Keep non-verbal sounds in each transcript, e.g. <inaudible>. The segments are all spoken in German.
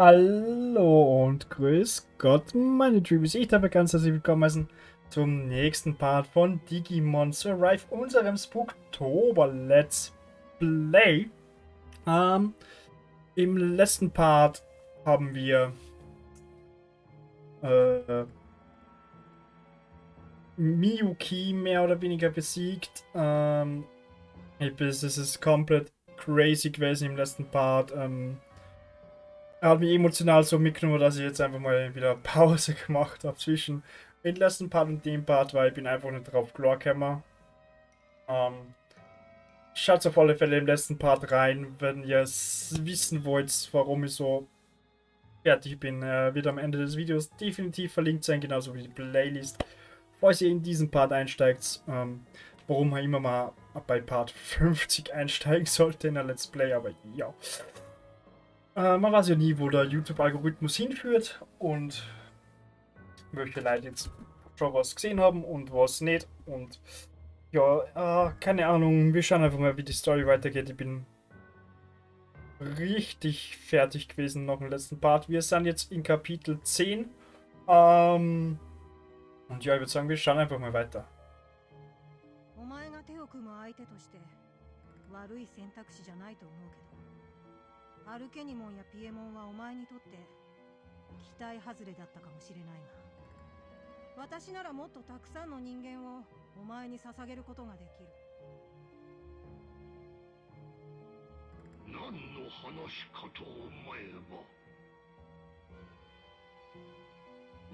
Hallo und grüß Gott, meine Tribus. Ich darf ganz herzlich willkommen heißen zum nächsten Part von Digimon Survive, unserem Spooktober Let's Play. Ähm, Im letzten Part haben wir äh, Miyuki mehr oder weniger besiegt. Ähm, es ist komplett crazy gewesen im letzten Part. Ähm, er hat mich emotional so mitgenommen, dass ich jetzt einfach mal wieder Pause <laughs> gemacht habe zwischen dem letzten Part und dem Part, weil ich bin einfach nicht drauf klargekommen. Ähm, schaut auf alle Fälle im letzten Part rein, wenn ihr wissen wollt, warum ich so fertig bin. Äh, wird am Ende des Videos definitiv verlinkt sein, genauso wie die Playlist. Falls ihr in diesen Part einsteigt, ähm, warum man immer mal bei Part 50 einsteigen <laughs> sollte in der Let's Play, aber ja. Äh, man weiß ja nie, wo der YouTube-Algorithmus hinführt und welche Leute jetzt schon was gesehen haben und was nicht. Und ja, äh, keine Ahnung, wir schauen einfach mal, wie die Story weitergeht. Ich bin richtig fertig gewesen nach dem letzten Part. Wir sind jetzt in Kapitel 10. Ähm, und ja, ich würde sagen, wir schauen einfach mal weiter. 悪い選択肢じゃないと思うけど アルケニモンやピエモンはお前にとって期待外れだったかもしれないが私ならもっとたくさんの人間をお前に捧げることができる。何の話かと思えば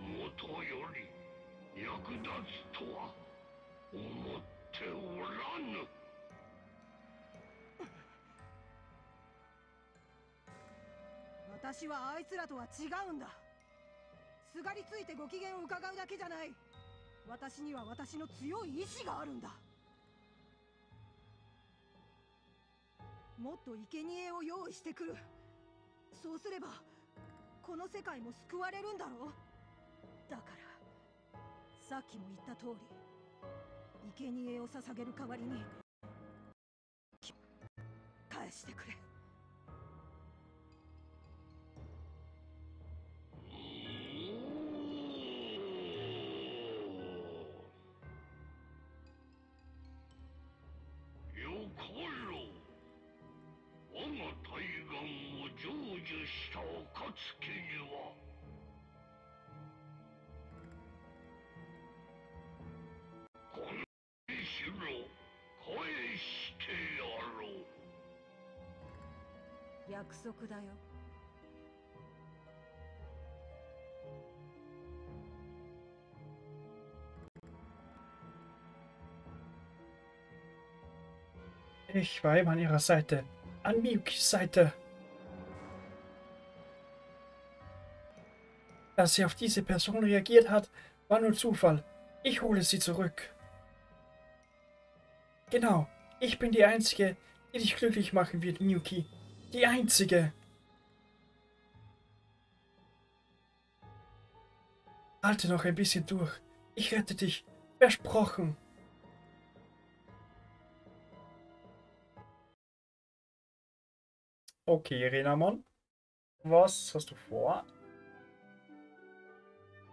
もとより役立つとは思っておらぬ。私はあいつらとは違うんだ。すがりついてご機嫌を伺うだけじゃない。私には私の強い意志があるんだ。もっと生贄を用意してくる。そうすればこの世界も救われるんだろう。だからさっきも言った通り生贄を捧げる代わりに返してくれ。約束だよ Ich war immer an ihrer Seite. An Miyukis Seite. Dass sie auf diese Person reagiert hat, war nur Zufall. Ich hole sie zurück. Genau, ich bin die Einzige, die dich glücklich machen wird, Miyuki. Die Einzige. Halte noch ein bisschen durch. Ich rette dich. Versprochen. Okay, Renamon. Was hast du vor?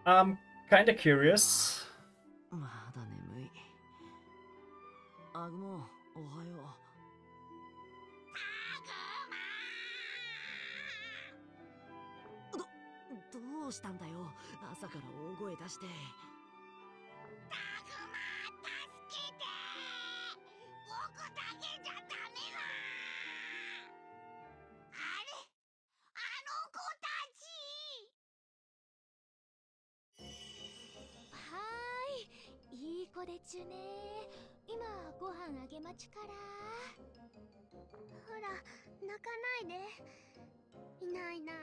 I'm kinda curious. まだどうしたんだよ？朝から大声出して。タグマ助けて！僕だけじゃダメだ！あれ？あの子たち！はーい。いい子でちゅね。今ご飯あげまちから。ほら泣かないで。いないいない。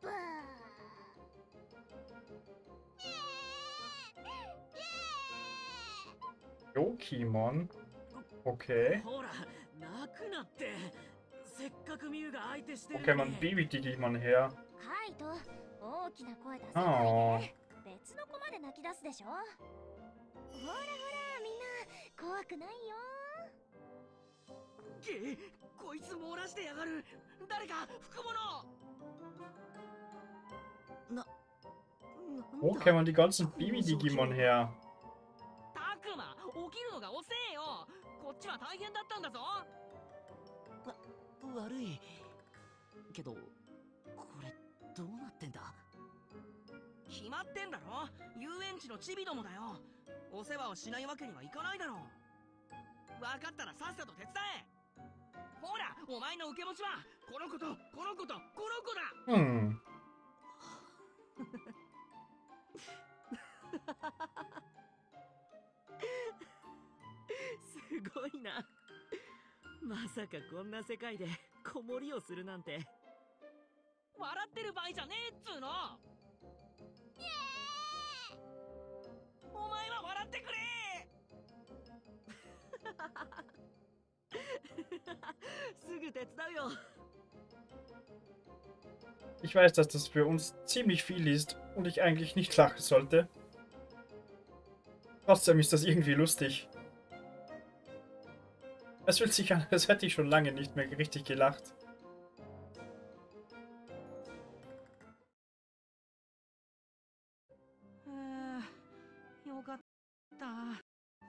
ブー。ヨキモン。オッケー。ほら泣くなって。せっかくミュウが相手してる Okay, man her. カイト大きな声出さないで別の子まで泣き出すでしょ。ほらほらみんな。怖くないよげこいつ漏らしてやがる。誰か服物な Wo kämen die ganzen Baby-Digimon her? たくま起きるのが遅えよ。こっちは大変だったんだぞ。わ悪い。けどこれどうなってんだ？決まってんだろ。遊園地のチビどもだよ。お世話をしないわけにはいかないだろ。分かったらさっさと手伝えほらお前の受け持ちはこの子とこの子とこの子だ。Hm. すごいな。まさかこんな世界で子守りをするなんて。笑ってる場合じゃねえっつうの。お前は笑ってくれ <laughs> Ich weiß, dass das für uns ziemlich viel ist und ich eigentlich nicht lachen sollte. Trotzdem ist das irgendwie lustig. Es fühlt sich an, <laughs> als hätte ich schon lange nicht mehr richtig gelacht.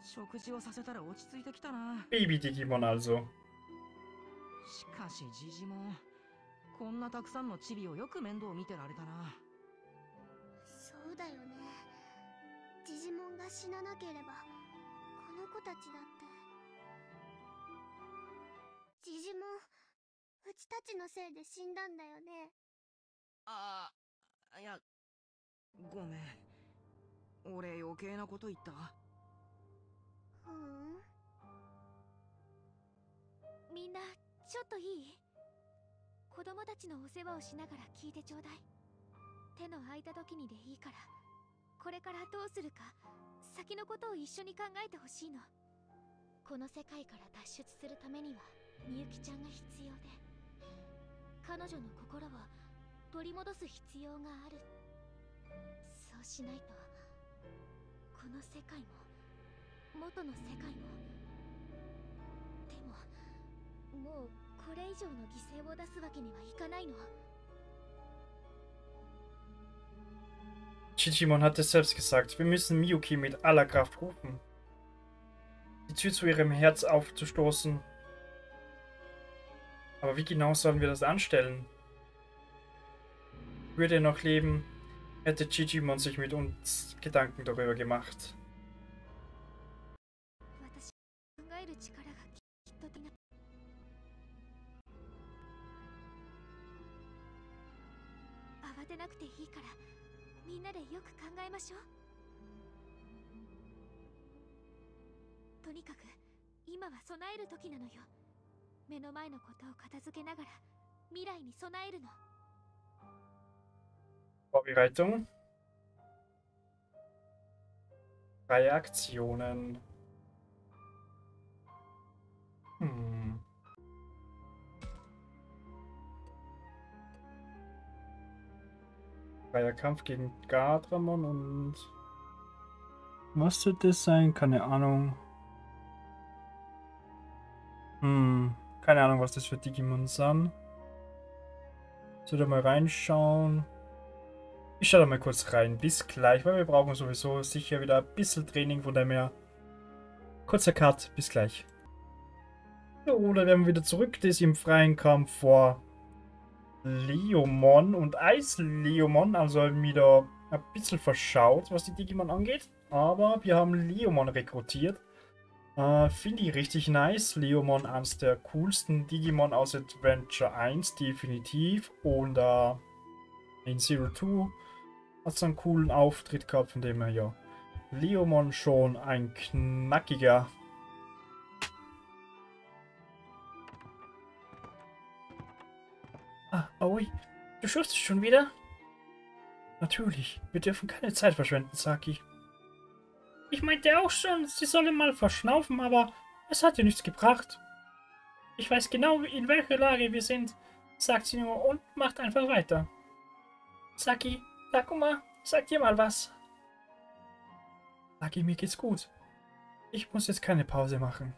食事をさせたら落ち着いてきたな。Baby-Digimon also. しかしジジモンこんなたくさんのチビをよく面倒見てられたな。そうだよね。ジジモンが死ななければこの子たちだって。ジジモンうちたちのせいで死んだんだよね。ああいやごめん。俺余計なこと言ったうんみんなちょっといい？子供たちのお世話をしながら聞いてちょうだい。手の空いた時にでいいからこれからどうするか。先のことを一緒に考えてほしいの。この世界から脱出するためにはみゆきちゃんが必要で彼女の心を取り戻す必要がある。そうしないとこの世界も。元の世界もでももうこれ以上の犠牲を出すわけにはいかないの Chichimon hat es selbst gesagt. Wir müssen Miyuki mit aller Kraft rufen. Die Tür zu ihrem Herz aufzustoßen. Aber wie genau sollen wir das anstellen? Würde er noch leben, hätte Chichimon sich mit uns Gedanken darüber gemacht. 慌てなくていいからみんなでよく考えましょうとにかく今は備える時なのよ目の前のことを片付けながら未来に備えるの Vorbereitung. Drei Aktionen. Hm. Kampf gegen Gardramon und... Was wird das sein? Keine Ahnung. Hm. Keine Ahnung, was das für Digimon sind. Soll da mal reinschauen. Ich schaue da mal kurz rein. Bis gleich, weil wir brauchen sowieso sicher wieder ein bisschen Training, von dem her. Kurzer Cut, bis gleich. So, da werden wir wieder zurück. Das im freien Kampf vor Leomon und Eis-Leomon. Also da ein bisschen verschaut, was die Digimon angeht. Aber wir haben Leomon rekrutiert. Äh, Finde ich richtig nice. Leomon eines der coolsten Digimon aus Adventure 1, definitiv. Und äh, in Zero Two hat so einen coolen Auftritt gehabt, von dem her ja. Leomon schon ein knackiger. Aoi, du schürst dich schon wieder? Natürlich, wir dürfen keine Zeit verschwenden, Saki. Ich meinte auch schon, sie solle mal verschnaufen, aber es hat ihr nichts gebracht. Ich weiß genau, in welcher Lage wir sind, sagt sie nur und macht einfach weiter. Saki, Takuma, sag dir mal was. Saki, mir geht's gut. Ich muss jetzt keine Pause machen.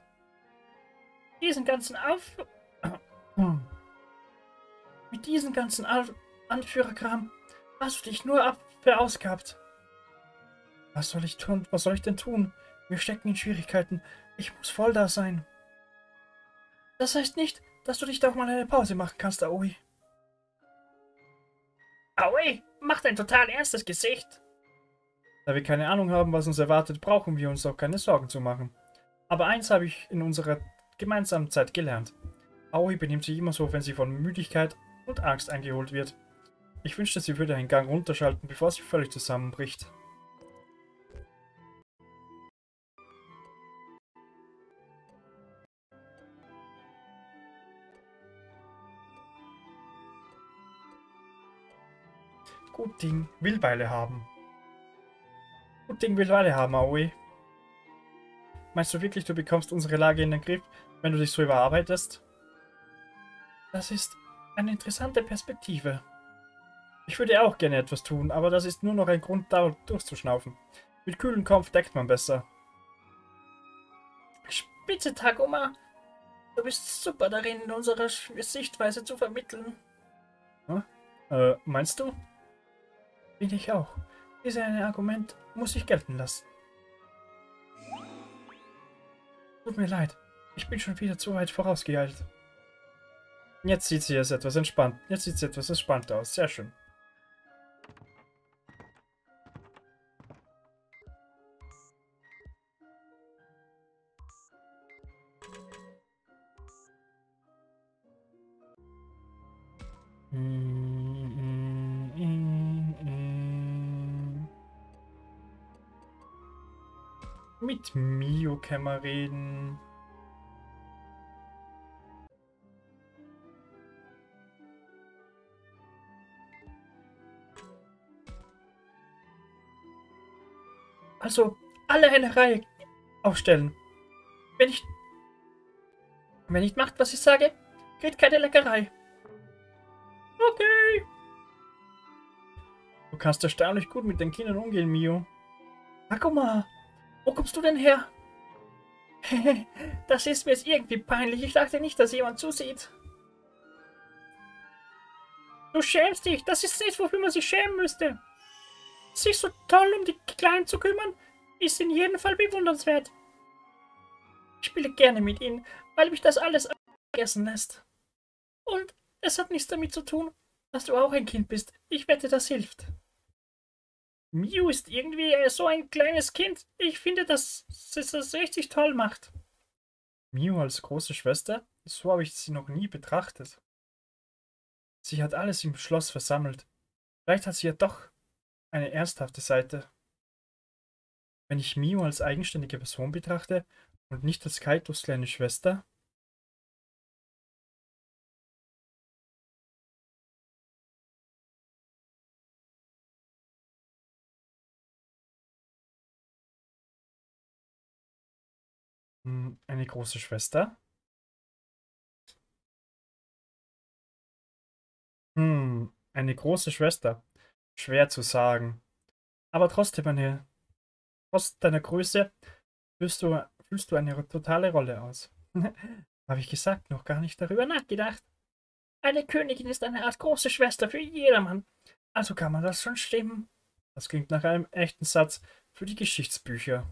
Diesen ganzen Auf. Mit diesem ganzen Anführerkram hast du dich nur ab verausgabt. Was soll ich tun? Was soll ich denn tun? Wir stecken in Schwierigkeiten. Ich muss voll da sein. Das heißt nicht, dass du dich doch mal eine Pause machen kannst, Aoi. Aoi, macht ein total ernstes Gesicht. Da wir keine Ahnung haben, was uns erwartet, brauchen wir uns auch keine Sorgen zu machen. Aber eins habe ich in unserer gemeinsamen Zeit gelernt. Aoi benimmt sich immer so, wenn sie von Müdigkeit und Angst eingeholt wird. Ich wünschte, sie würde einen Gang runterschalten, bevor sie völlig zusammenbricht. Gut Ding will Weile haben. Gut Ding will Weile haben, Aoi. Meinst du wirklich, du bekommst unsere Lage in den Griff, wenn du dich so überarbeitest? Das ist eine interessante Perspektive. Ich würde auch gerne etwas tun, aber das ist nur noch ein Grund, da durchzuschnaufen. Mit kühlem Kopf deckt man besser. Spitze, Takuma! Du bist super darin, unsere Sichtweise zu vermitteln. Hm? Äh, meinst du? Bin ich auch. Dieses Argument muss ich gelten lassen. Tut mir leid. Ich bin schon wieder zu weit vorausgeeilt. Jetzt sieht sie es etwas entspannt. Jetzt sieht sie etwas entspannt aus. Sehr schön. Mit Mio kann man reden. Also, alle eine Reihe aufstellen. Wenn ich... Wenn nicht macht, was ich sage, geht keine Leckerei. Okay. Du kannst erstaunlich gut mit den Kindern umgehen, Mio. Akuma, wo kommst du denn her? <laughs> das ist mir jetzt irgendwie peinlich. Ich dachte nicht, dass jemand zusieht. Du schämst dich. Das ist nichts, wofür man sich schämen müsste. Sich so toll um die Kleinen zu kümmern, ist in jedem Fall bewundernswert. Ich spiele gerne mit ihnen, weil mich das alles vergessen lässt. Und es hat nichts damit zu tun, dass du auch ein Kind bist. Ich wette, das hilft. Mew ist irgendwie so ein kleines Kind. Ich finde, dass es das richtig toll macht. Mew als große Schwester? So habe ich sie noch nie betrachtet. Sie hat alles im Schloss versammelt. Vielleicht hat sie ja doch eine ernsthafte Seite. Wenn ich Mew als eigenständige Person betrachte und nicht als Kaitos kleine Schwester, Hm, eine große Schwester? Hm, eine große Schwester. Schwer zu sagen. Aber trotzdem, eine, trotz deiner Größe fühlst du, fühlst du eine totale Rolle aus. <laughs> Habe ich gesagt, noch gar nicht darüber nachgedacht. Eine Königin ist eine Art große Schwester für jedermann. Also kann man das schon stimmen. Das klingt nach einem echten Satz für die Geschichtsbücher.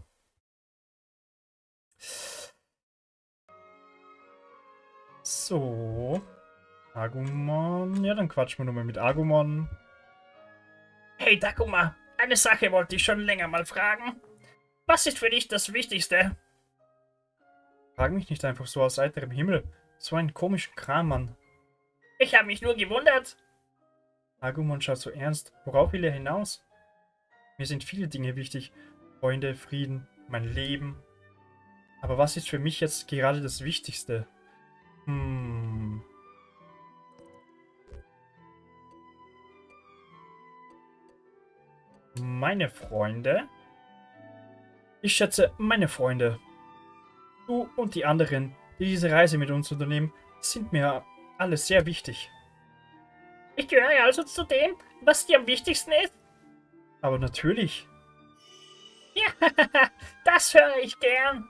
So. Agumon. Ja, dann quatschen wir nochmal mit Agumon. Hey Takuma, eine Sache wollte ich schon länger mal fragen. Was ist für dich das Wichtigste? Frag mich nicht einfach so aus heiterem Himmel. So einen komischen Kram, Mann. Ich habe mich nur gewundert. Agumon schaut so ernst. Worauf will er hinaus? Mir sind viele Dinge wichtig. Freunde, Frieden, mein Leben, aber was ist für mich jetzt gerade das Wichtigste? Hm. Meine Freunde? Ich schätze, meine Freunde. Du und die anderen, die diese Reise mit uns unternehmen, sind mir alle sehr wichtig. Ich gehöre also zu dem, was dir am wichtigsten ist? Aber natürlich. Ja, <laughs> das höre ich gern.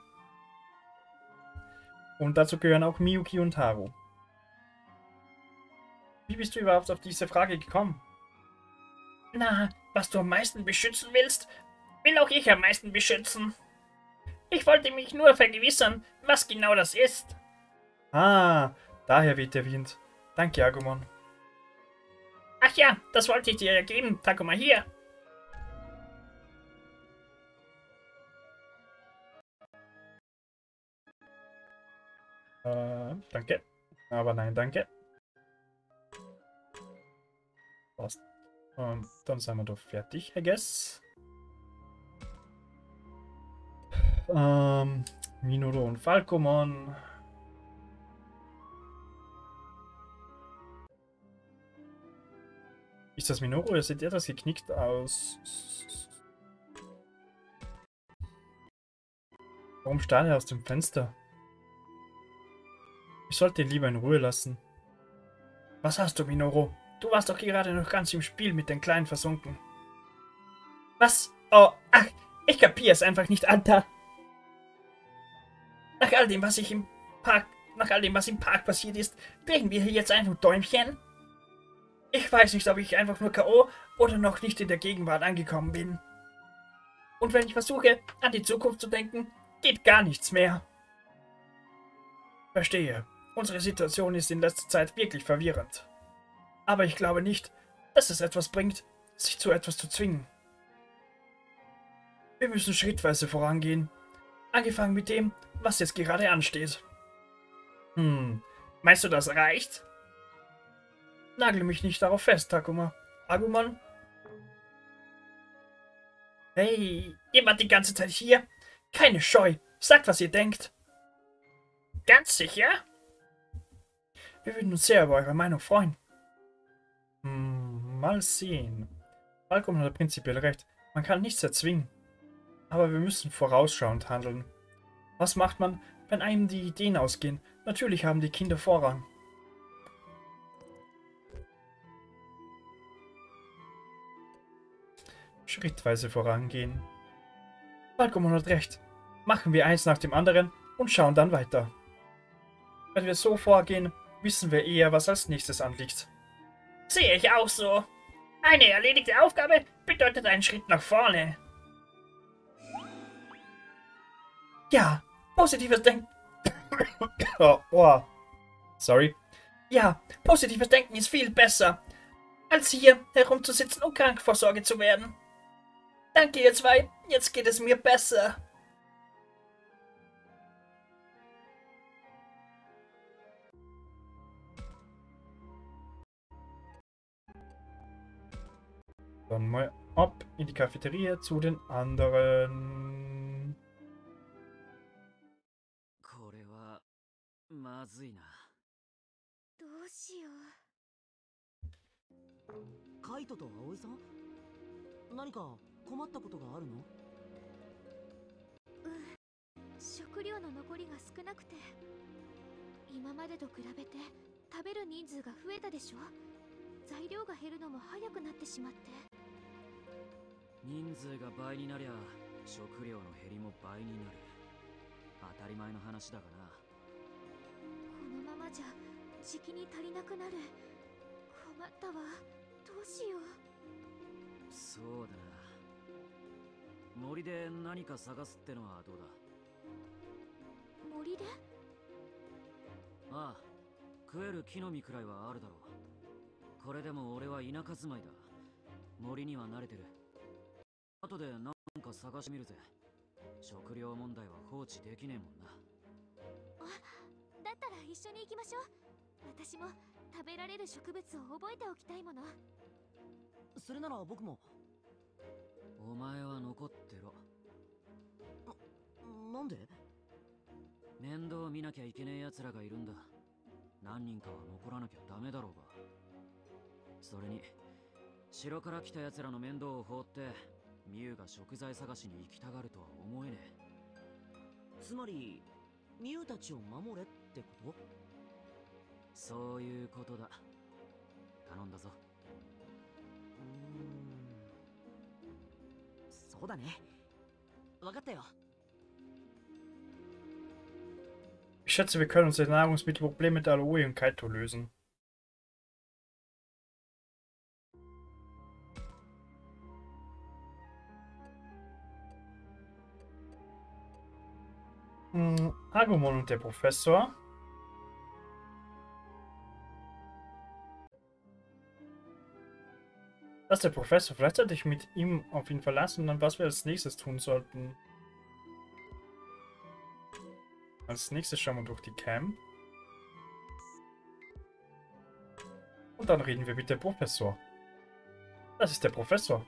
Und dazu gehören auch Miyuki und Haru. Wie bist du überhaupt auf diese Frage gekommen? Na, was du am meisten beschützen willst, will auch ich am meisten beschützen. Ich wollte mich nur vergewissern, was genau das ist. Ah, daher weht der Wind. Danke, Agumon. Ach ja, das wollte ich dir ja geben. Takuma hier. Äh, danke. Aber nein, danke. Passt. Und dann sind wir doch fertig, I guess. Ähm, Minoru und Falcomon. Ist das Minoru? Er sieht etwas geknickt aus. Warum starrt er aus dem Fenster? Ich sollte ihn lieber in Ruhe lassen. Was hast du, Minoru? Du warst doch gerade noch ganz im Spiel mit den Kleinen versunken. Was? Oh, ach, ich kapiere es einfach nicht, Alter. Nach all dem, was ich im Park, nach all dem, was im Park passiert ist, drehen wir hier jetzt einfach Däumchen? Ich weiß nicht, ob ich einfach nur K.O. oder noch nicht in der Gegenwart angekommen bin. Und wenn ich versuche, an die Zukunft zu denken, geht gar nichts mehr. Verstehe. Unsere Situation ist in letzter Zeit wirklich verwirrend. Aber ich glaube nicht, dass es etwas bringt, sich zu etwas zu zwingen. Wir müssen schrittweise vorangehen. Angefangen mit dem, was jetzt gerade ansteht. Hm, meinst du, das reicht? Nagel mich nicht darauf fest, Takuma. Agumon? Hey, ihr wart die ganze Zeit hier? Keine Scheu. Sagt, was ihr denkt. Ganz sicher? Wir würden uns sehr über eure Meinung freuen. Hm, mal sehen. Falcom hat prinzipiell recht. Man kann nichts erzwingen. Aber wir müssen vorausschauend handeln. Was macht man, wenn einem die Ideen ausgehen? Natürlich haben die Kinder Vorrang. Schrittweise vorangehen. Falcom hat recht. Machen wir eins nach dem anderen und schauen dann weiter. Wenn wir so vorgehen, wissen wir eher, was als nächstes anliegt. Sehe ich auch so. Eine erledigte Aufgabe bedeutet einen Schritt nach vorne. Ja, positives Denken. <coughs> oh, oh. Sorry. Ja, positives Denken ist viel besser, als hier herumzusitzen und krank vor Sorge zu werden. Danke, ihr zwei. Jetzt geht es mir besser. Dann mal ab in die Cafeteria zu den anderen. これはまずいなどうしよカイトと葵さん何か困ったことがあるのううん食料の残りが少なくて今までと比べて食べる人数が増えたでしょ材料が減るのも早くなってしまって人数が倍になりゃ食料の減りも倍になる。当たり前の話だがな。このままじゃじきに足りなくなる。困ったわ。どうしよう。そうだな。森で何か探すってのはどうだ？森で？ああ食える木の実くらいはあるだろう。これでも俺は田舎住まいだ。森には慣れてる後で何か探してみるぜ。食料問題は放置できねえもんな。だったら一緒に行きましょう。私も食べられる植物を覚えておきたいもの。それなら僕も。お前は残ってろ。ななんで？面倒見なきゃいけねえ奴らがいるんだ。何人かは残らなきゃダメだろうが。それに城から来た奴らの面倒を放ってミュウが食材探しに行きたがるとは思えねえつまりミュウたちを守れってことそういうことだ頼んだぞうーんそうだね分かったよ Ich schätze, wir können unsere Nahrungsmittelprobleme mit Aloe und Kaito lösen. Hm, Agumon und der Professor. Das ist der Professor. Vielleicht sollte ich mit ihm auf ihn verlassen und dann was wir als nächstes tun sollten. Als nächstes schauen wir durch die Cam. Und dann reden wir mit dem Professor. Das ist der Professor.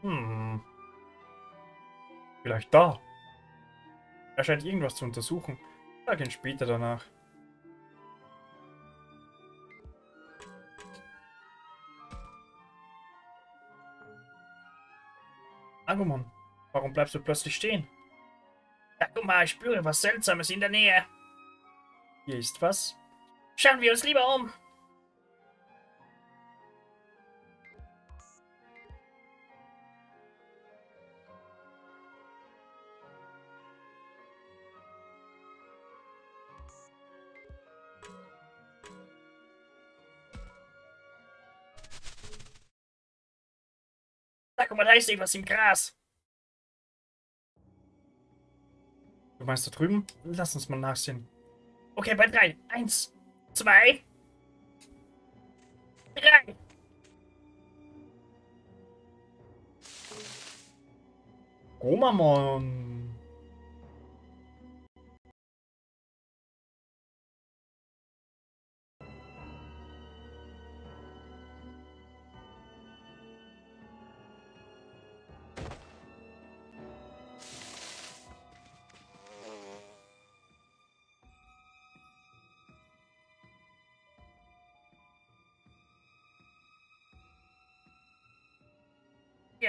Hm. Vielleicht da. Er scheint irgendwas zu untersuchen. Sag ihn später danach. Agumon, warum bleibst du plötzlich stehen? Mal, ich spüre was Seltsames in der Nähe. Hier ist was. Schauen wir uns lieber um. Guck mal, da ist irgendwas im Gras. Du meinst da drüben? Lass uns mal nachsehen. Okay, bei drei. Eins, zwei, drei. Gomamon.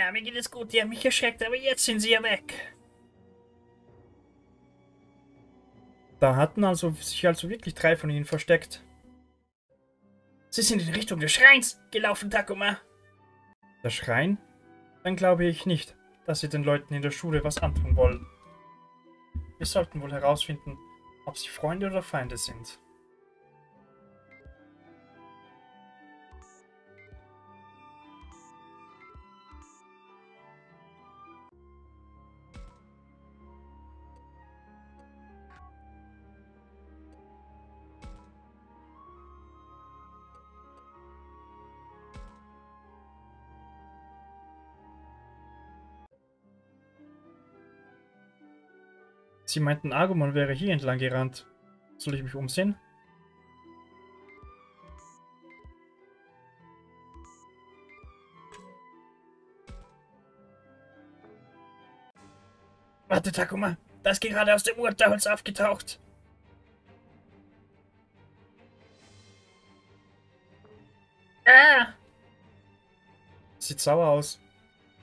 Ja, mir geht es gut. Die haben mich erschreckt, aber jetzt sind sie ja weg. Da hatten also sich also wirklich drei von ihnen versteckt. Sie sind in Richtung des Schreins gelaufen, Takuma. Der Schrein? Dann glaube ich nicht, dass sie den Leuten in der Schule was antun wollen. Wir sollten wohl herausfinden, ob sie Freunde oder Feinde sind. Sie meinten, Agumon wäre hier entlang gerannt. Soll ich mich umsehen? Warte, Takuma. Da ist gerade aus dem Urteilholz aufgetaucht. Ah! Sieht sauer aus.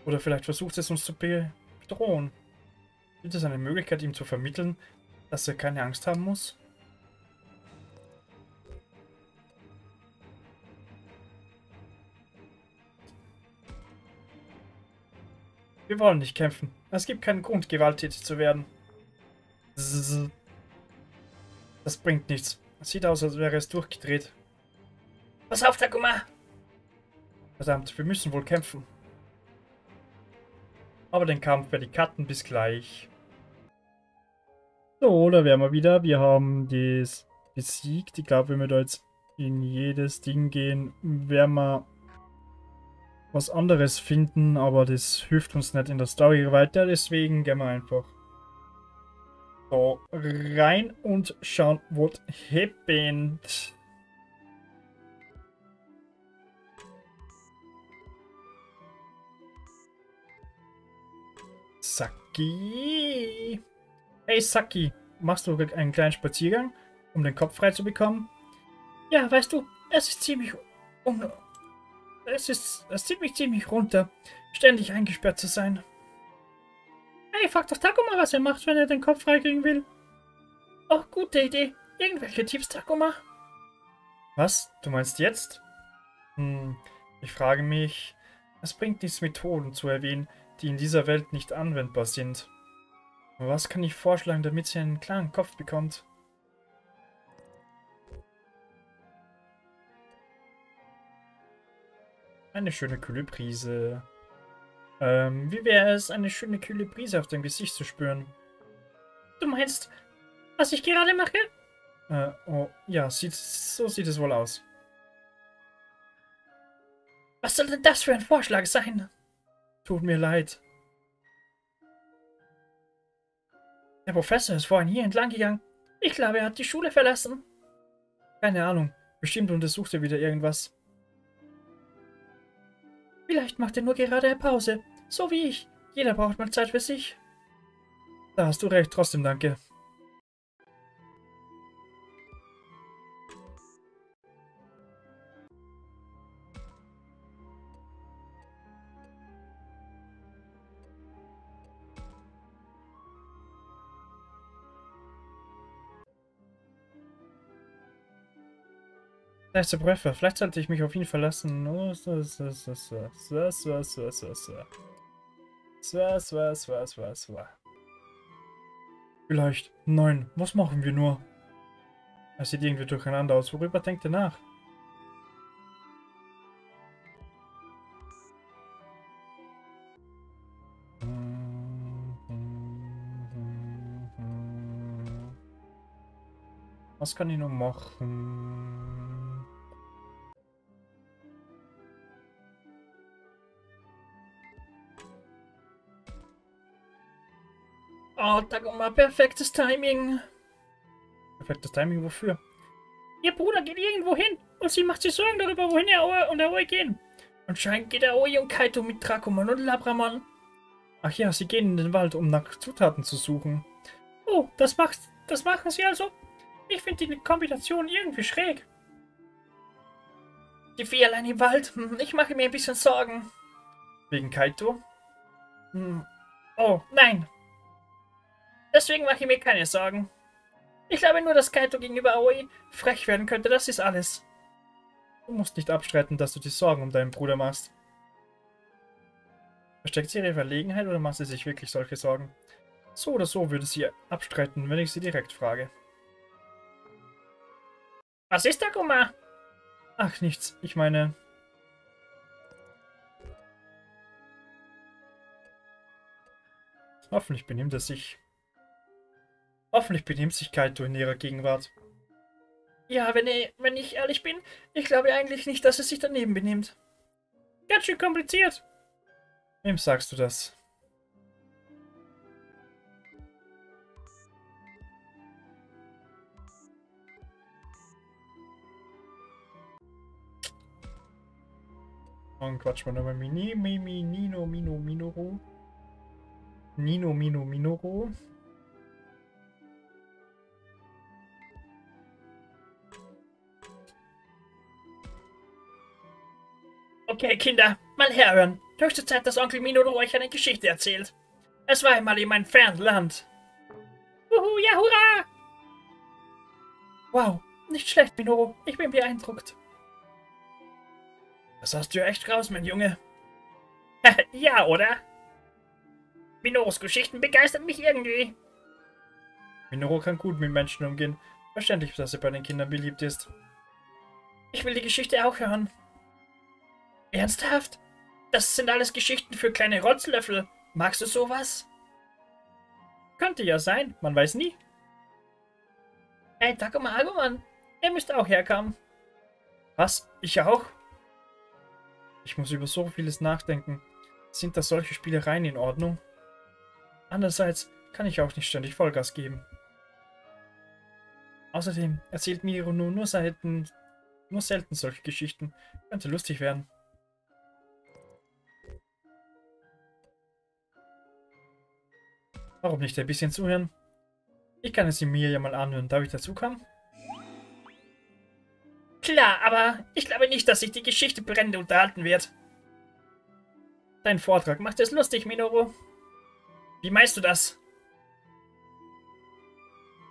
Oder vielleicht versucht es uns zu bedrohen. Gibt es eine Möglichkeit, ihm zu vermitteln, dass er keine Angst haben muss? Wir wollen nicht kämpfen. Es gibt keinen Grund, gewalttätig zu werden. Das bringt nichts. Es sieht aus, als wäre es durchgedreht. Pass auf, Takuma! Verdammt, wir müssen wohl kämpfen. Aber den Kampf werde ich cutten. Bis gleich. So, da wären wir wieder. Wir haben das besiegt. Ich glaube, wenn wir da jetzt in jedes Ding gehen, werden wir was anderes finden, aber das hilft uns nicht in der Story weiter. Deswegen gehen wir einfach so rein und schauen, was happened. Saki. Hey Saki, machst du einen kleinen Spaziergang, um den Kopf frei zu bekommen? Ja, weißt du, es ist ziemlich um, es ist es zieht mich ziemlich runter, ständig eingesperrt zu sein. Hey, frag doch Takuma, was er macht, wenn er den Kopf freikriegen will. Oh, gute Idee. Irgendwelche Tipps, Takuma? Was? Du meinst jetzt? Hm, ich frage mich, es bringt nichts, Methoden zu erwähnen, die in dieser Welt nicht anwendbar sind. Was kann ich vorschlagen, damit sie einen klaren Kopf bekommt? Eine schöne kühle Prise. Ähm, wie wäre es, eine schöne kühle Brise auf deinem Gesicht zu spüren? Du meinst, was ich gerade mache? Äh, oh, ja, sieht, so sieht es wohl aus. Was soll denn das für ein Vorschlag sein? Tut mir leid. Der Professor ist vorhin hier entlang gegangen. Ich glaube, er hat die Schule verlassen. Keine Ahnung. Bestimmt untersucht er wieder irgendwas. Vielleicht macht er nur gerade eine Pause. So wie ich. Jeder braucht mal Zeit für sich. Da hast du recht. Trotzdem danke. Nice Breath. Vielleicht sollte ich mich auf ihn verlassen. Oh, so, so, so, so, so, so, so, so. So, so, so, so, so. Vielleicht. Nein, was machen wir nur? Er sieht irgendwie durcheinander aus. Worüber denkt er nach? Was kann ich noch machen? Oh, Dagoma, perfektes Timing. Perfektes Timing wofür? Ihr Bruder geht irgendwo hin und sie macht sich Sorgen darüber, wohin er und Aoi gehen. Anscheinend geht Aoi und Kaito mit Drakomon und Labramon. Ach ja, sie gehen in den Wald, um nach Zutaten zu suchen. Oh, das, macht, das machen sie also? Ich finde die Kombination irgendwie schräg. Die vier allein im Wald. Hm, ich mache mir ein bisschen Sorgen. Wegen Kaito? Hm. Oh, nein. Deswegen mache ich mir keine Sorgen. Ich glaube nur, dass Kaito gegenüber Aoi frech werden könnte. Das ist alles. Du musst nicht abstreiten, dass du dir Sorgen um deinen Bruder machst. Versteckt sie ihre Verlegenheit oder macht sie sich wirklich solche Sorgen? So oder so würde sie abstreiten, wenn ich sie direkt frage. Was ist da, Guma? Ach, nichts. Ich meine... Hoffentlich benimmt er sich. Hoffentlich benimmt sich Kaito in ihrer Gegenwart. Ja, wenn ich, wenn ich ehrlich bin, ich glaube eigentlich nicht, dass er sich daneben benimmt. Ganz schön kompliziert. Wem sagst du das? Und quatsch mal nochmal Mini, Mimi, Nino, Mino, Minoru. Nino, Mino, Minoru. Okay, Kinder, mal herhören. Höchste Zeit, dass Onkel Minoru euch eine Geschichte erzählt. Es war einmal in meinem fernen Land. Wuhu, ja, hurra! Wow, nicht schlecht, Minoru. Ich bin beeindruckt. Das hast du ja echt raus, mein Junge. <laughs> ja, oder? Minorus Geschichten begeistern mich irgendwie. Minoru kann gut mit Menschen umgehen. Verständlich, dass er bei den Kindern beliebt ist. Ich will die Geschichte auch hören. Ernsthaft? Das sind alles Geschichten für kleine Rotzlöffel. Magst du sowas? Könnte ja sein, man weiß nie. Hey, Takuma Aguman, er müsste auch herkommen. Was? Ich auch? Ich muss über so vieles nachdenken. Sind da solche Spielereien in Ordnung? Andererseits kann ich auch nicht ständig Vollgas geben. Außerdem erzählt Miro nur, nur, selten, nur selten solche Geschichten. Könnte lustig werden. Warum nicht ein bisschen zuhören? Ich kann es mir ja mal anhören. Darf ich dazukommen? Klar, aber ich glaube nicht, dass sich die Geschichte brennend unterhalten wird. Dein Vortrag macht es lustig, Minoru. Wie meinst du das?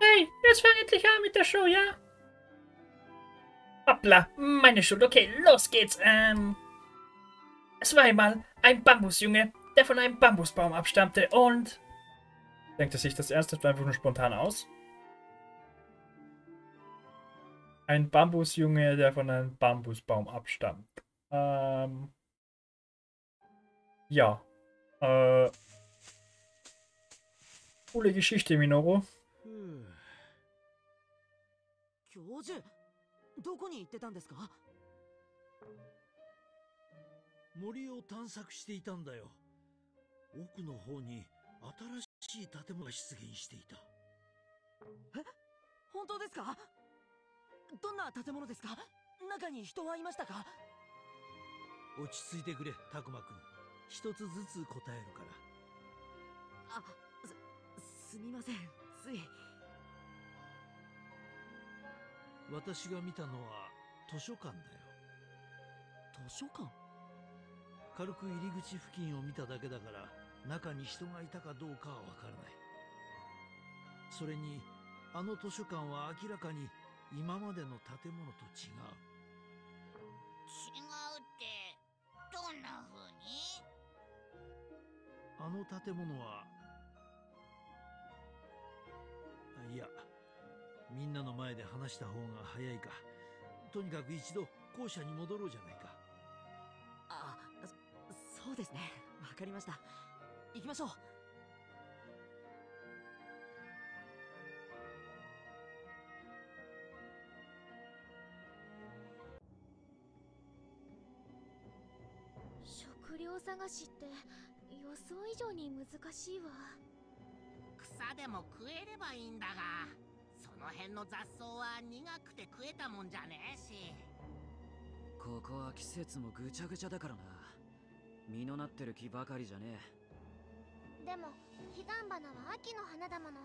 Hey, jetzt fang endlich an mit der Show, ja? Hoppla, meine Schuld. Okay, los geht's. Ähm, es war einmal ein Bambusjunge, der von einem Bambusbaum abstammte und... Denkt er sich das ernsthaft einfach nur spontan aus? Ein Bambusjunge, der von einem Bambusbaum abstammt. Ähm. Ja. Äh, coole Geschichte, Minoru. ふう教授どこに行ってたんですか森を探索していたんだよ奥の方に 新しい建物が出現していた。本当ですか？どんな建物ですか？中に人はいましたか？落ち着いてくれたくまくん一つずつ答えるから。あすすみません。つい。私が見たのは図書館だよ。図書館？軽く入り口付近を見ただけだから中に人がいたかどうかはわからない。それにあの図書館は明らかに今までの建物と違う。違うってどんな風に？あの建物はあいやみんなの前で話した方が早いか。とにかく一度校舎に戻ろうじゃないか。あそそうですね。わかりました行きましょう。食料探しって予想以上に難しいわ。草でも食えればいいんだがその辺の雑草は苦くて食えたもんじゃねえし。ここは季節もぐちゃぐちゃだからな。実のなってる木ばかりじゃねでも彼岸花は秋の花だもの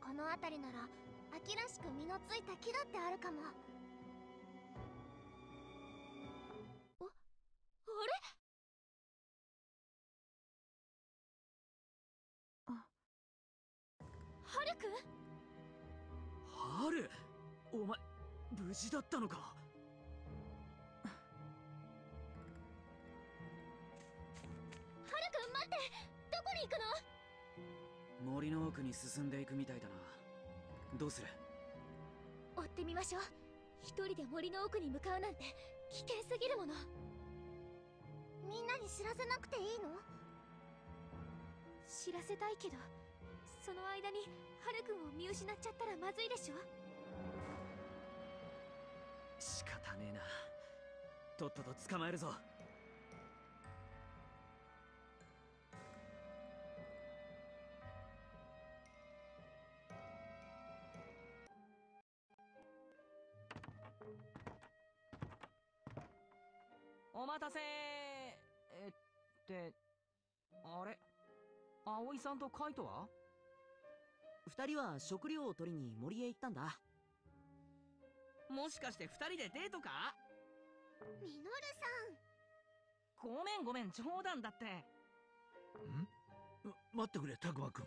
この辺りなら秋らしく実のついた木だってあるかも。おあれ？あ。ハルくんハル？お前無事だったのか？行くの？森の奥に進んでいくみたいだな。どうする？追ってみましょう。一人で森の奥に向かうなんて危険すぎるもの。みんなに知らせなくていいの？知らせたいけどその間にハルくんを見失っちゃったらまずいでしょ？仕方ねえな。とっとと捕まえるぞ待たせ。えってあれ？葵さんとカイトは？二人は食料を取りに森へ行ったんだ。もしかして二人でデートか？ミノルごめんごめん冗談だって。ん？う待ってくれたくまくん。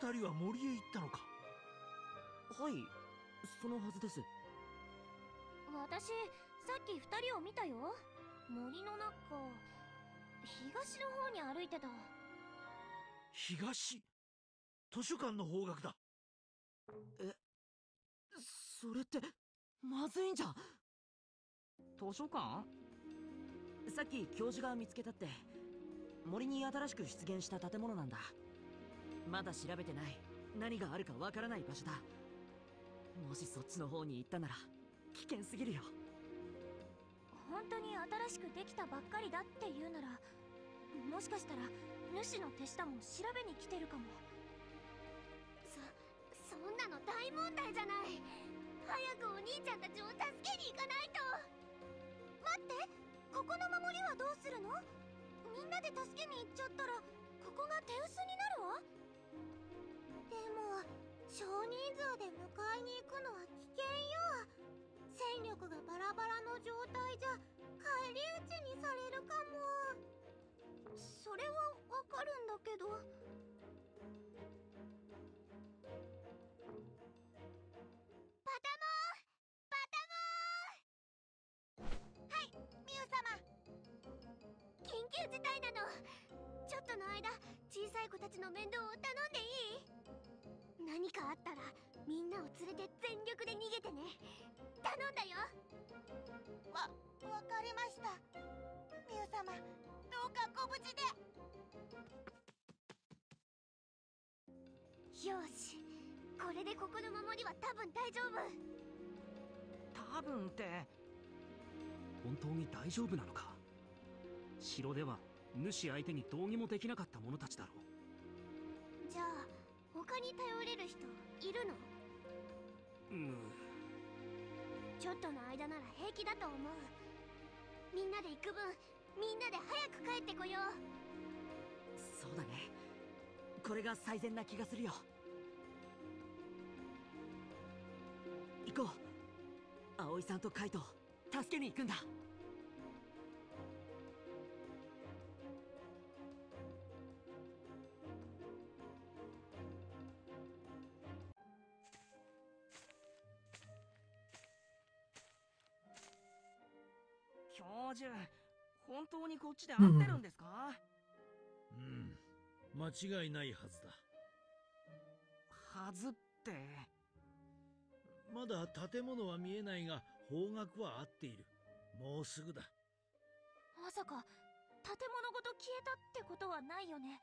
二人は森へ行ったのか？はいそのはずです。さん私さっき二人を見たよ森の中東の方に歩いてた。東？図書館の方角だ。それってまずいんじゃ図書館？さっき教授が見つけたって森に新しく出現した建物なんだ。まだ調べてない。何があるかわからない場所だ。もしそっちの方に行ったなら危険すぎるよ本当に新しくできたばっかりだって言うならもしかしたら主の手下も調べに来てるかも。そそんなの大問題じゃない。早くお兄ちゃんたちを助けに行かないと。待ってここの守りはどうするの？みんなで助けに行っちゃったらここが手薄になるわ？でも少人数で迎えに行くのは危険よ。戦力がバラバラの状態じゃ返り討ちにされるかも。それはわかるんだけど。パタモン！パタモン！はいミュウ様。緊急事態なの。ちょっとの間小さい子たちの面倒を頼んでいい？何かあったらみんなを連れて全力で逃げてね。頼んだよ。わ分かりました。ミュウ様どうかご無事で。よし。これでここの守りは多分大丈夫。多分って。本当に大丈夫なのか？城では主相手にどうにもできなかった者たちだろう。じゃあ他に頼れる人いるの？うむちょっとの間なら平気だと思う。みんなで行く分みんなで早く帰ってこよう。そうだね。これが最善な気がするよ。行こう。葵さんとカイト助けに行くんだ。教授本当にこっちで合ってるんですか、うん。間違いないはずだ。はずって。まだ建物は見えないが方角は合っている。もうすぐだ。まさか建物ごと消えたってことはないよね。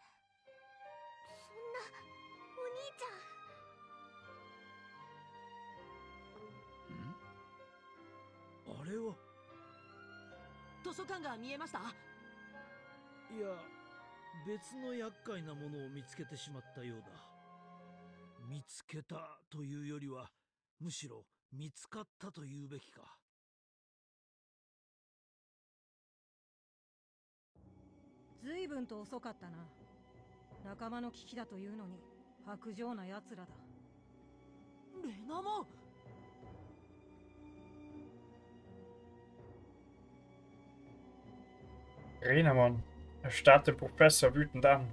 そんなお兄ちゃん？あれは？図書館が見えました？いや別の厄介なものを見つけてしまったようだ。見つけたというよりはむしろ見つかったと言うべきか。随分と遅かったな。仲間の危機だというのに薄情な奴らだ。レナモン Renamon. Er starrt den Professor wütend an.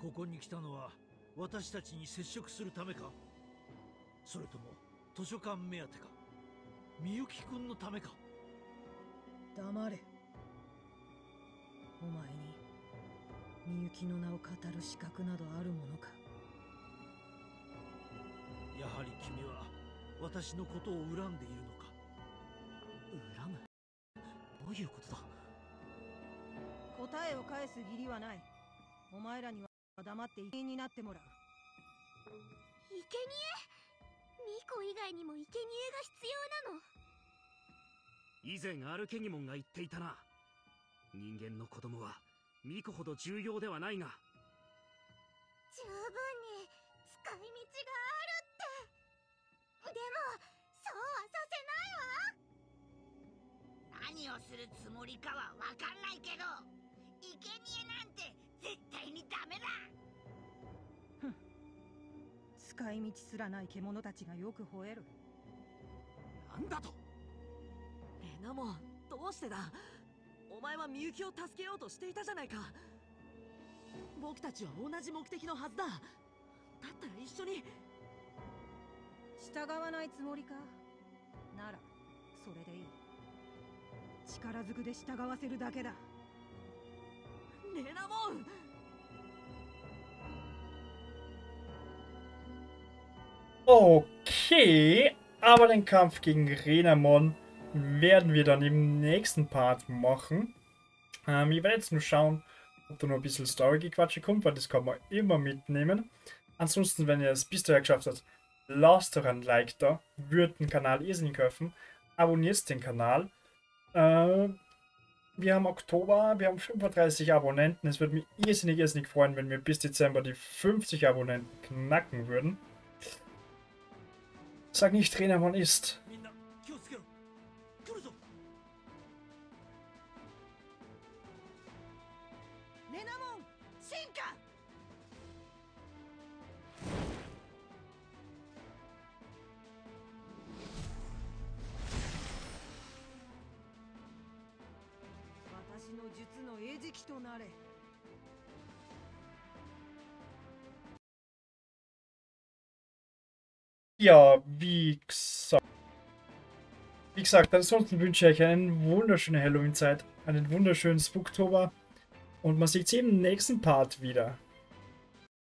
ここに来たのは私たちに接触するためか？それとも図書館目当てか？みゆきくんのためか？黙れ。お前にみゆきの名を語る資格などあるものか？やはり君は私のことを恨んでいるのか？恨む？どういうことだ？答えを返す義理はない。お前らには黙って生贄になってもらう。生贄？ミコ以外にも生贄が必要なの？以前アルケニモンが言っていたな。人間の子供はミコほど重要ではないが。十分に使い道があるって。でもそうはさせないわ。何をするつもりかはわかんないけど生贄なんて絶対にダメだ。使い道すらない獣たちがよく吠える。なんだと。レナモンどうしてだ？お前はみゆきを助けようとしていたじゃないか。僕たちは同じ目的のはずだ。だったら一緒に。従わないつもりか？ならそれでいい。力ずくで従わせるだけだ レナモン Okay, aber den Kampf gegen Renamon werden wir dann im nächsten Part machen. Ähm, ich werde jetzt nur schauen, ob da noch ein bisschen Story-Gequatsche kommt, weil das kann man immer mitnehmen. Ansonsten, wenn ihr es bis dahin geschafft habt, lasst doch ein Like da, würde den Kanal irrsinnig helfen. Abonniert den Kanal. Äh, wir haben Oktober, wir haben 35 Abonnenten. Es würde mich irrsinnig, irrsinnig freuen, wenn wir bis Dezember die 50 Abonnenten knacken würden. Sag nicht, Renamon ist. Ja, wie gesagt. Wie gesagt, ansonsten wünsche ich euch eine wunderschöne Halloween-Zeit, einen wunderschönen Spooktober und man sieht sich im nächsten Part wieder.